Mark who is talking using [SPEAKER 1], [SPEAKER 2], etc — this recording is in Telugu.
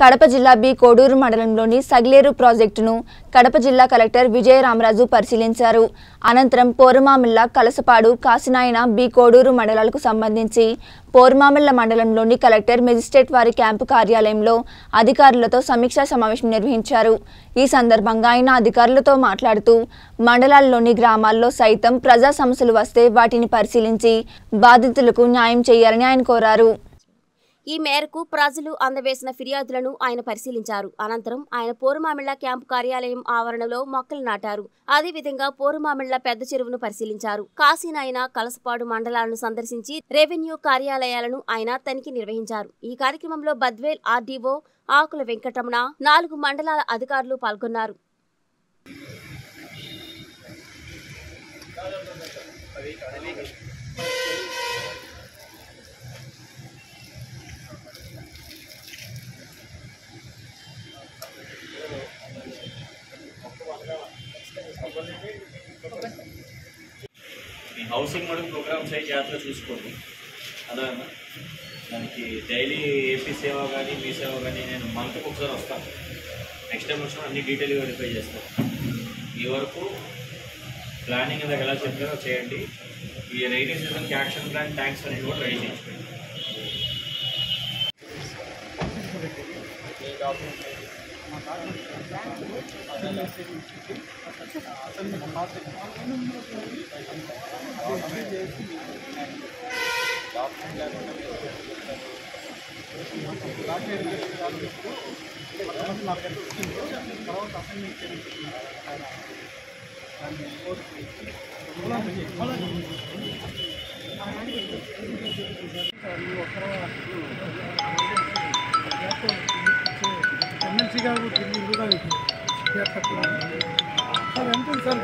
[SPEAKER 1] కడప జిల్లా బి కోడూరు మండలంలోని సగిలేరు ప్రాజెక్టును కడప జిల్లా కలెక్టర్ విజయరామరాజు పరిశీలించారు. అనంతరం పోరుమామిళ్ళ కలసపాడు కాసినాయన బి కోడూరు మండలాలకు సంబంధించి పోరుమామిళ్ళ మండలంలోని కలెక్టర్ మెజిస్ట్రేట్ వారి క్యాంపు కార్యాలయంలో అధికారులతో సమీక్షా సమావేశం నిర్వహించారు. ఈ సందర్భంగా ఆయన అధికారులతో మాట్లాడుతూ మండలాల్లోని గ్రామాల్లో సైతం ప్రజా సమస్యలు వస్తే వాటిని పరిశీలించి బాధితులకు న్యాయం చేయాలని ఆయన కోరారు.
[SPEAKER 2] ఈ మేరకు ప్రజలు అందవేసిన ఫిర్యాదులను ఆయన పరిశీలించారు. అనంతరం ఆయన పోరుమామిళ్ళ క్యాంపు కార్యాలయం ఆవరణలో మొక్కలు నాటారు. అదేవిధంగా పోరుమామిళ్ళ పెద్ద చెరువును పరిశీలించారు. కాశీనాయన కలసపాడు మండలాలను సందర్శించి రెవెన్యూ కార్యాలయాలను ఆయన తనిఖీ నిర్వహించారు. ఈ కార్యక్రమంలో బద్వేల్ ఆర్డీఓ ఆకుల వెంకటరమణ నాలుగు మండలాల అధికారులు పాల్గొన్నారు.
[SPEAKER 3] మీ హౌసింగ్ మోడల్ ప్రోగ్రామ్స్ అయితే జాగ్రత్తగా చూసుకోండి. అదే దానికి డైలీ ఏపీ సేవ కానీ మీ సేవ కానీ నేను మంత్కి ఒకసారి వస్తాను నెక్స్ట్ టైం వచ్చిన అన్ని డీటెయిల్ వెరిఫై చేస్తాను ఈ వరకు ప్లానింగ్ అనేది ఎలా చెప్పారో చేయండి. ఈ రైనీ సీజన్కి యాక్షన్ ప్లాన్ ట్యాంక్స్ అనేది కూడా రెడీ చేయించుకోండి
[SPEAKER 4] ఎమ్మెల్సీ గారు తిరిగి కూడా సార్ Sir, empty, sir.